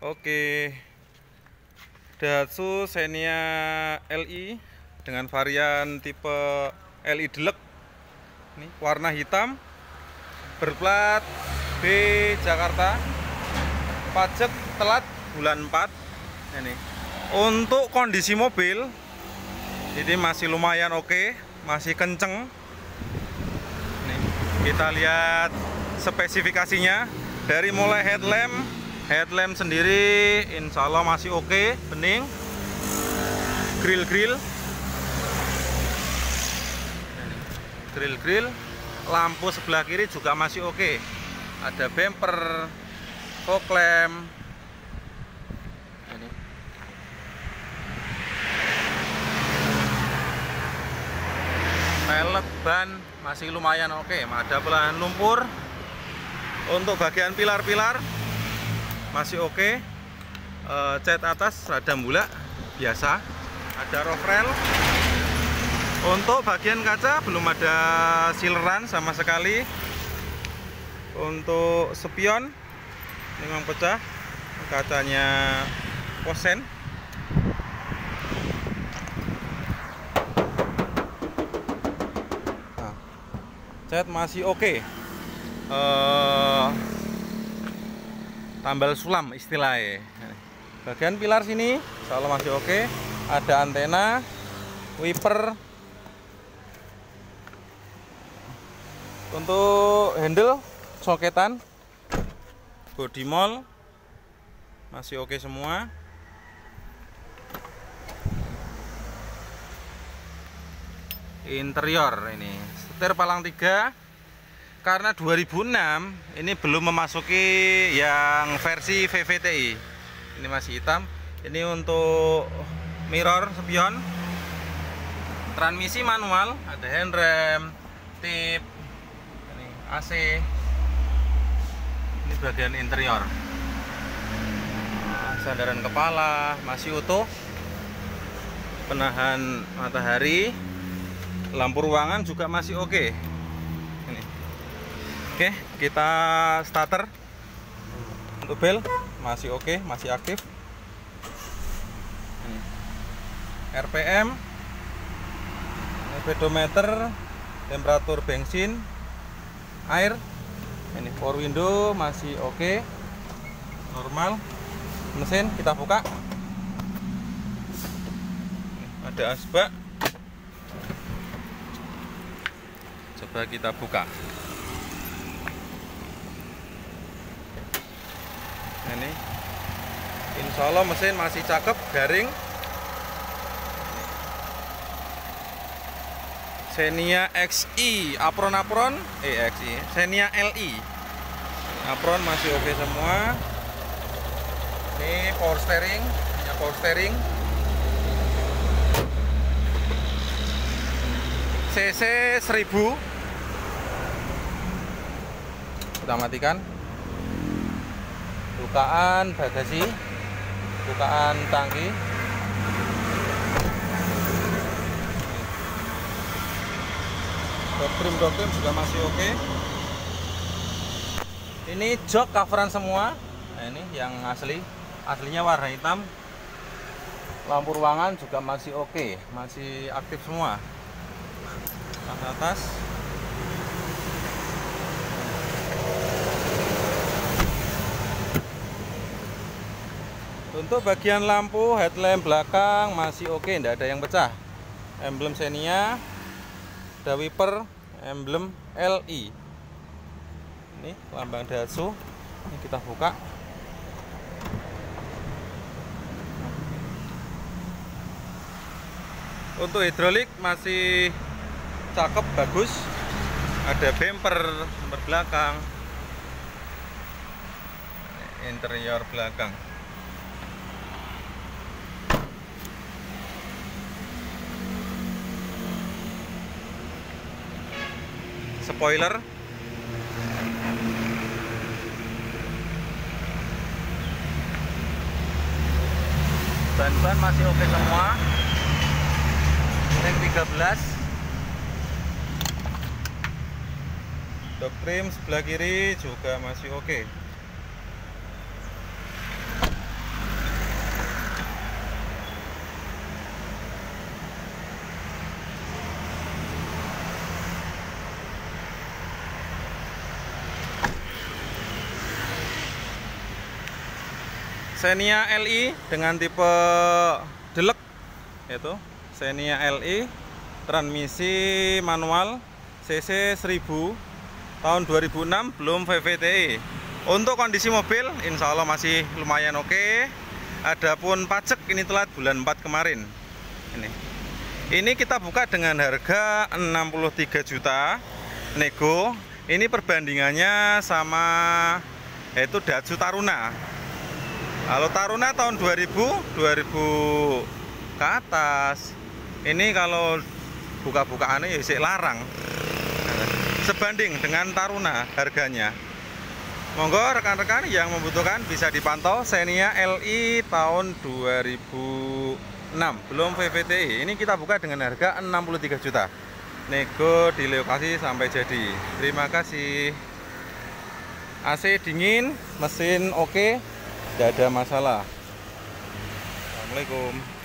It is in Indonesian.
Oke. Daihatsu Xenia LI dengan varian tipe LI Deluxe. Ini warna hitam. Berplat B Jakarta. Pajak telat bulan 4. Ini. Untuk kondisi mobil ini masih lumayan oke, masih kenceng. Nih, kita lihat spesifikasinya dari mulai headlamp headlamp sendiri insya Allah masih oke bening. Grill-grill grill-grill lampu sebelah kiri juga masih oke. Ada bumper fog lamp. Pelek ban masih lumayan oke. Ada pelahan lumpur. Untuk bagian pilar-pilar masih oke. Okay. e, cat atas rada bulat biasa. Ada roof rail untuk bagian kaca belum ada sileran sama sekali. Untuk spion memang pecah. Kacanya posen. Nah, cat masih oke. Okay. uh, tambal sulam istilahnya. Bagian pilar sini Allah masih oke. Ada antena wiper. Untuk handle soketan. Body mall. Masih oke semua. Interior ini. Setir palang tiga karena 2006 ini belum memasuki yang versi VVTi ini masih hitam. Ini untuk mirror spion. Transmisi manual ada handrem tip ini AC ini bagian interior. Sandaran kepala masih utuh. Penahan matahari lampu ruangan juga masih oke. okay. Oke, kita starter untuk bel masih oke, masih aktif. RPM, speedometer, temperatur bensin, air. Ini power window masih oke, normal. Mesin kita buka. Ada asbak. Coba kita buka. Ini. Insya Allah mesin masih cakep garing. Xenia XI apron apron eh XI Xenia LI apron masih oke semua. Ini power steering punya power steering. CC 1000 kita matikan bukaan bagasi. Bukaan tangki. Doktrim doktrim juga masih oke. Okay. ini jok coveran semua. Nah, ini yang asli. Aslinya warna hitam. Lampu ruangan juga masih oke. Okay. masih aktif semua. Atas Untuk bagian lampu headlamp belakang masih oke, tidak ada yang pecah. Emblem Xenia, ada wiper, emblem LI. Ini lambang Daihatsu. Ini kita buka. Untuk hidrolik masih cakep bagus. Ada bumper, bumper belakang. Interior belakang. Spoiler. Ban-ban masih oke semua. Ring 13 doktrim sebelah kiri juga masih oke Xenia LI dengan tipe Deluxe yaitu Xenia LI transmisi manual CC 1000 tahun 2006 belum VVTi untuk kondisi mobil insya Allah masih lumayan oke. Adapun pajak ini telat bulan 4 kemarin. Ini. Ini kita buka dengan harga 63 juta nego. Ini perbandingannya sama yaitu Datsu Taruna kalau Taruna tahun 2000 2000 ke atas. Ini kalau buka-bukaannya ya larang. Sebanding dengan Taruna harganya. Monggo rekan-rekan yang membutuhkan bisa dipantau Xenia LI tahun 2006 belum VVTI ini kita buka dengan harga 63 juta. Nego di lokasi sampai jadi. Terima kasih. AC dingin mesin oke tidak ada masalah. Assalamualaikum